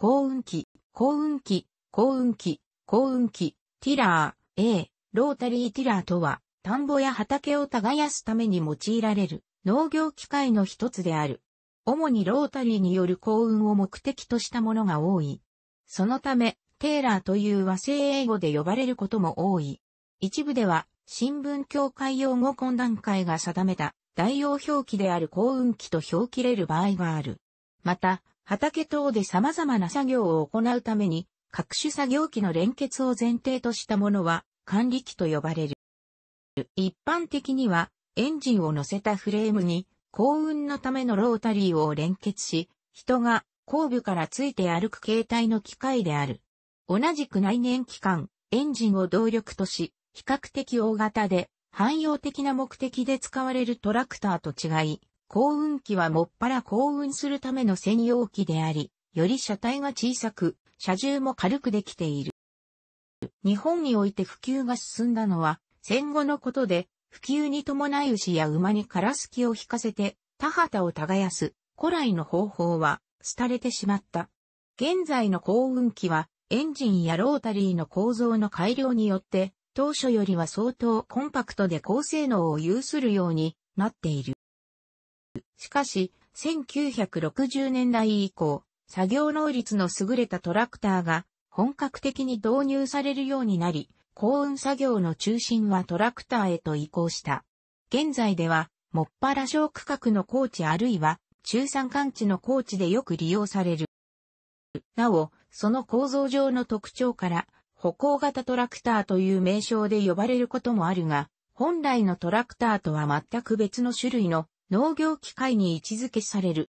幸運機、幸運機、幸運機、幸運機、ティラー、A、ロータリーティラーとは、田んぼや畑を耕すために用いられる農業機械の一つである。主にロータリーによる幸運を目的としたものが多い。そのため、テーラーという和製英語で呼ばれることも多い。一部では、新聞協会用語懇談会が定めた代用表記である幸運期と表記れる場合がある。また、畑等で様々な作業を行うために、各種作業機の連結を前提としたものは管理機と呼ばれる。一般的には、エンジンを乗せたフレームに幸運のためのロータリーを連結し、人が後部からついて歩く形態の機械である。同じく内燃機関、エンジンを動力とし、比較的大型で汎用的な目的で使われるトラクターと違い、幸運機はもっぱら幸運するための専用機であり、より車体が小さく、車重も軽くできている。日本において普及が進んだのは、戦後のことで、普及に伴い牛や馬にカラスキを引かせて、田畑を耕す、古来の方法は、廃れてしまった。現在の幸運機は、エンジンやロータリーの構造の改良によって、当初よりは相当コンパクトで高性能を有するようになっている。しかし、1960年代以降、作業能率の優れたトラクターが本格的に導入されるようになり、幸運作業の中心はトラクターへと移行した。現在では、もっぱら小区画の高地あるいは中山間地の高地でよく利用される。なお、その構造上の特徴から、歩行型トラクターという名称で呼ばれることもあるが、本来のトラクターとは全く別の種類の農業機械に位置づけされる。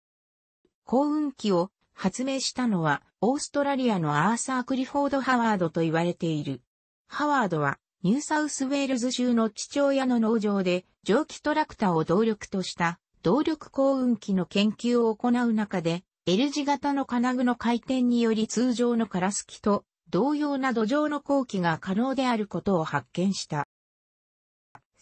幸運機を発明したのは、オーストラリアのアーサー・クリフォード・ハワードと言われている。ハワードは、ニューサウスウェールズ州の父親の農場で、蒸気トラクターを動力とした動力幸運機の研究を行う中で、L 字型の金具の回転により通常のカラス機と同様な土壌の後期が可能であることを発見した。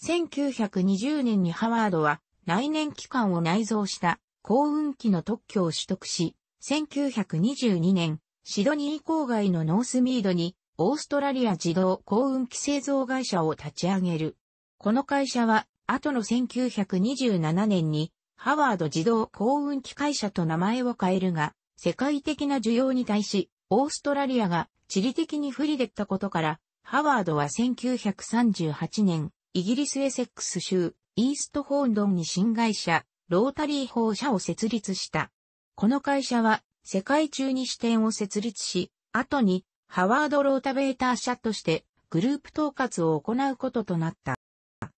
1920年にハワードは内燃機関を内蔵した幸運機の特許を取得し、1922年、シドニー郊外のノースミードにオーストラリア自動幸運機製造会社を立ち上げる。この会社は後の1927年にハワード自動幸運機会社と名前を変えるが、世界的な需要に対し、オーストラリアが地理的に不利でったことから、ハワードは1938年、イギリスエセックス州、イーストホーンドンに新会社、ロータリー法社を設立した。この会社は世界中に支店を設立し、後にハワード・ロータベーター社としてグループ統括を行うこととなった。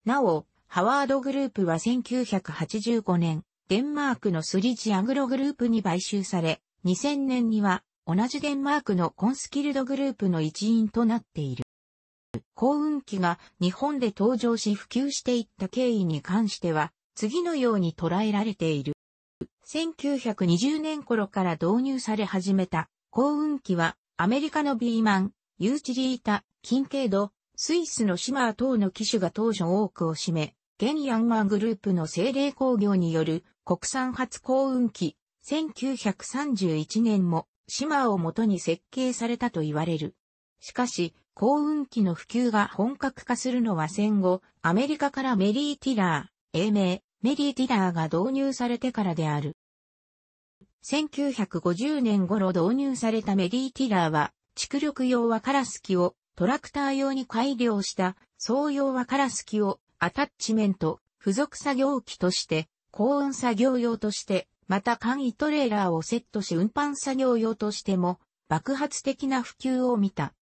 なお、ハワードグループは1985年、デンマークのスリジアグログループに買収され、2000年には同じデンマークのコンスキルドグループの一員となっている。幸運機が日本で登場し普及していった経緯に関しては、次のように捉えられている。1920年頃から導入され始めた幸運機はアメリカのビーマン、ユーチリータ、キンケード、スイスのシマー等の機種が当初多くを占め、現ヤンマーグループの精霊工業による国産初幸運機、1931年もシマーをもとに設計されたと言われる。しかし、幸運機の普及が本格化するのは戦後、アメリカからメリー・ティラー、英名、メリー・ティラーが導入されてからである。1950年頃導入されたメリー・ティラーは、蓄力用はカラス機をトラクター用に改良した総用はカラス機をアタッチメント、付属作業機として、高温作業用として、また簡易トレーラーをセットし運搬作業用としても、爆発的な普及を見た。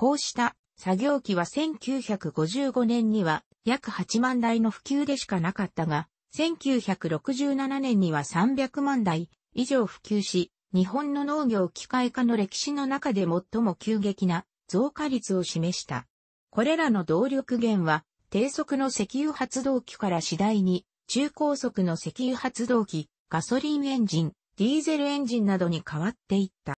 こうした作業機は1955年には約8万台の普及でしかなかったが、1967年には300万台以上普及し、日本の農業機械化の歴史の中で最も急激な増加率を示した。これらの動力源は低速の石油発動機から次第に中高速の石油発動機、ガソリンエンジン、ディーゼルエンジンなどに変わっていった。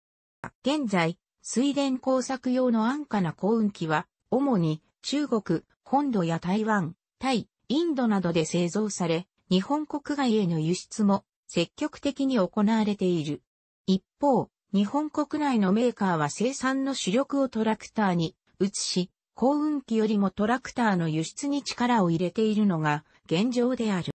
現在、水田工作用の安価な幸運機は、主に中国、本土や台湾、タイ、インドなどで製造され、日本国外への輸出も積極的に行われている。一方、日本国内のメーカーは生産の主力をトラクターに移し、幸運機よりもトラクターの輸出に力を入れているのが現状である。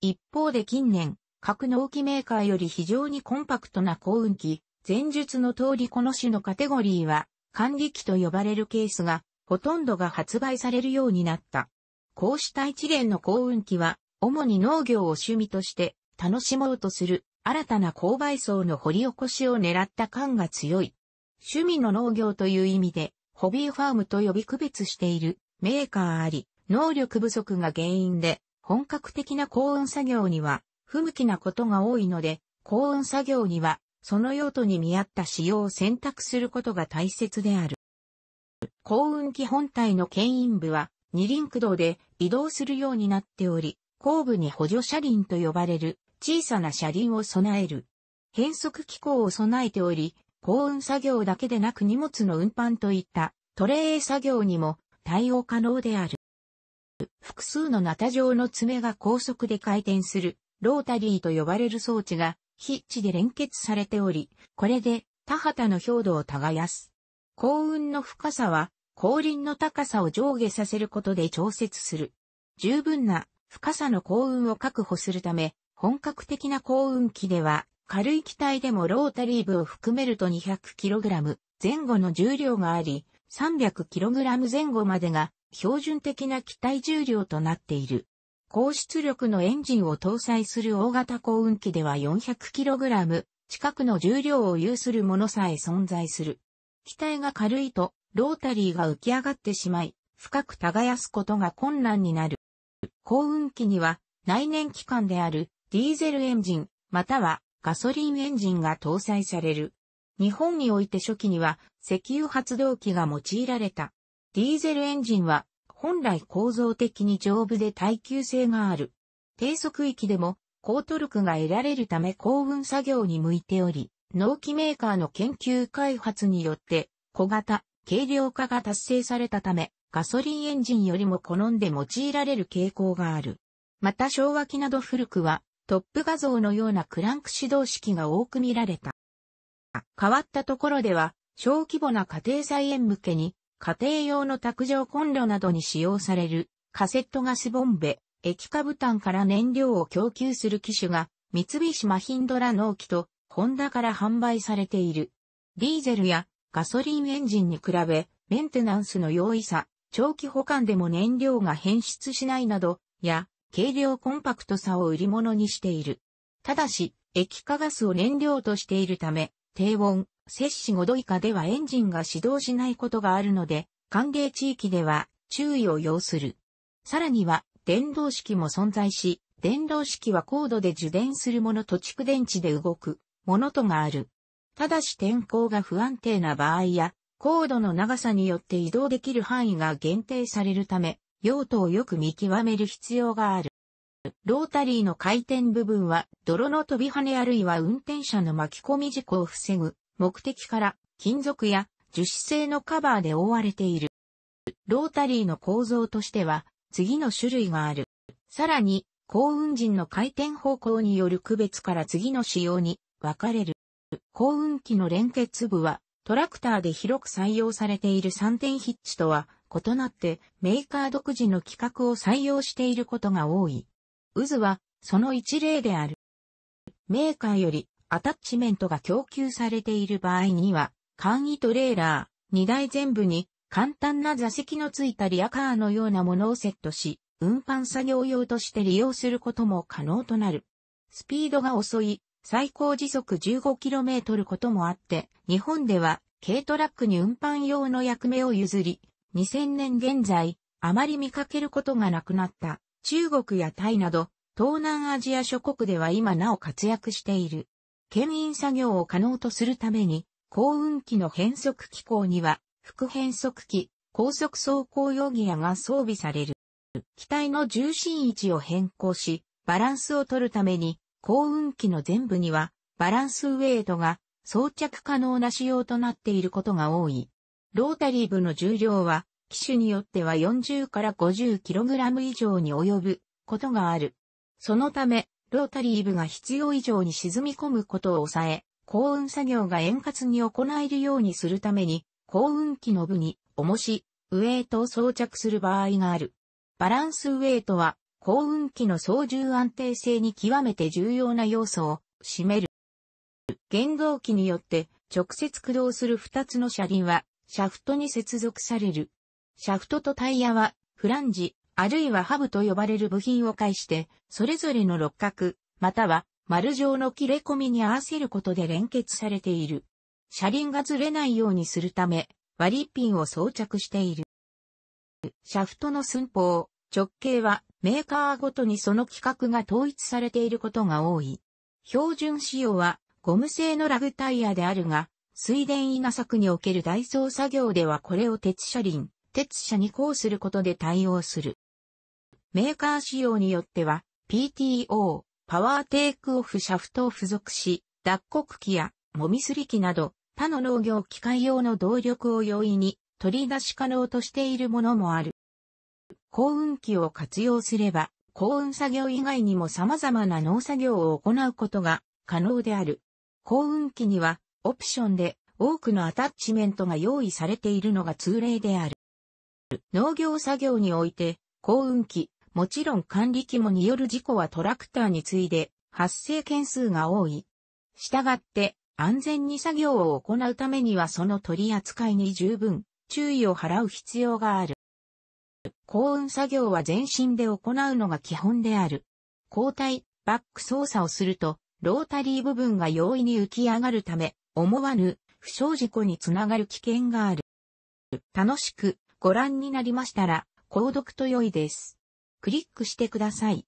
一方で近年、各納機メーカーより非常にコンパクトな幸運機、前述の通りこの種のカテゴリーは管理機と呼ばれるケースがほとんどが発売されるようになった。こうした一連の幸運機は主に農業を趣味として楽しもうとする新たな購買層の掘り起こしを狙った感が強い。趣味の農業という意味で、ホビーファームと呼び区別しているメーカーあり、能力不足が原因で、本格的な幸運作業には不向きなことが多いので、幸運作業にはその用途に見合った仕様を選択することが大切である。幸運機本体の牽引部は二輪駆動で移動するようになっており、後部に補助車輪と呼ばれる小さな車輪を備える。変速機構を備えており、幸運作業だけでなく荷物の運搬といったトレー作業にも対応可能である。複数のナタ状の爪が高速で回転するロータリーと呼ばれる装置がヒッチで連結されており、これで田畑の表土を耕す。幸運の深さは後輪の高さを上下させることで調節する。十分な深さの幸運を確保するため、本格的な幸運機では、軽い機体でもロータリー部を含めると 200kg 前後の重量があり、300kg 前後までが標準的な機体重量となっている。高出力のエンジンを搭載する大型幸運機では 400kg 近くの重量を有するものさえ存在する。機体が軽いとロータリーが浮き上がってしまい、深く耕すことが困難になる。幸運機には内燃機関であるディーゼルエンジン、またはガソリンエンジンが搭載される。日本において初期には石油発動機が用いられた。ディーゼルエンジンは本来構造的に丈夫で耐久性がある。低速域でも高トルクが得られるため幸運作業に向いており、納期メーカーの研究開発によって小型、軽量化が達成されたため、ガソリンエンジンよりも好んで用いられる傾向がある。また昭和機など古くはトップ画像のようなクランク指導式が多く見られた。変わったところでは、小規模な家庭菜園向けに、家庭用の卓上コンロなどに使用されるカセットガスボンベ、液化ブタンから燃料を供給する機種が、三菱マヒンドラ納期とホンダから販売されている。ディーゼルやガソリンエンジンに比べ、メンテナンスの容易さ、長期保管でも燃料が変質しないなど、や、軽量コンパクトさを売り物にしている。ただし、液化ガスを燃料としているため、低温、摂氏5度以下ではエンジンが始動しないことがあるので、歓迎地域では注意を要する。さらには、電動式も存在し、電動式はコードで受電するものと蓄電池で動くものとがある。ただし天候が不安定な場合や、コードの長さによって移動できる範囲が限定されるため、用途をよく見極める必要がある。ロータリーの回転部分は泥の飛び跳ねあるいは運転者の巻き込み事故を防ぐ目的から金属や樹脂製のカバーで覆われている。ロータリーの構造としては次の種類がある。さらに幸運陣の回転方向による区別から次の仕様に分かれる。幸運機の連結部はトラクターで広く採用されている3点ヒッチとは異なってメーカー独自の規格を採用していることが多い。渦はその一例である。メーカーよりアタッチメントが供給されている場合には、簡易トレーラー、2台全部に簡単な座席のついたリアカーのようなものをセットし、運搬作業用として利用することも可能となる。スピードが遅い、最高時速 15km こともあって、日本では軽トラックに運搬用の役目を譲り、2000年現在、あまり見かけることがなくなった中国やタイなど東南アジア諸国では今なお活躍している。牽引作業を可能とするために、幸運機の変速機構には、副変速機、高速走行用ギアが装備される。機体の重心位置を変更し、バランスを取るために、幸運機の全部には、バランスウェイトが装着可能な仕様となっていることが多い。ロータリー部の重量は、機種によっては40から 50kg 以上に及ぶことがある。そのため、ロータリー部が必要以上に沈み込むことを抑え、幸運作業が円滑に行えるようにするために、幸運機の部に、重し、ウェイトを装着する場合がある。バランスウェイトは、幸運機の操縦安定性に極めて重要な要素を占める。原動機によって直接駆動する2つの車輪はシャフトに接続される。シャフトとタイヤはフランジ、あるいはハブと呼ばれる部品を介して、それぞれの六角、または丸状の切れ込みに合わせることで連結されている。車輪がずれないようにするため、割りピンを装着している。シャフトの寸法、直径はメーカーごとにその規格が統一されていることが多い。標準仕様はゴム製のラグタイヤであるが、水田稲作におけるダイソー作業ではこれを鉄車輪、鉄車にこうすることで対応する。メーカー仕様によっては、PTO、パワーテイクオフシャフトを付属し、脱穀機やもみすり機など、他の農業機械用の動力を容易に取り出し可能としているものもある。幸運機を活用すれば、幸運作業以外にも様々な農作業を行うことが可能である。幸運機には、オプションで多くのアタッチメントが用意されているのが通例である。農業作業において、幸運機、もちろん管理機もによる事故はトラクターに次いで発生件数が多い。したがって安全に作業を行うためにはその取り扱いに十分注意を払う必要がある。幸運作業は全身で行うのが基本である。交代、バック操作をすると、ロータリー部分が容易に浮き上がるため、思わぬ不祥事故につながる危険がある。楽しくご覧になりましたら、購読と良いです。クリックしてください。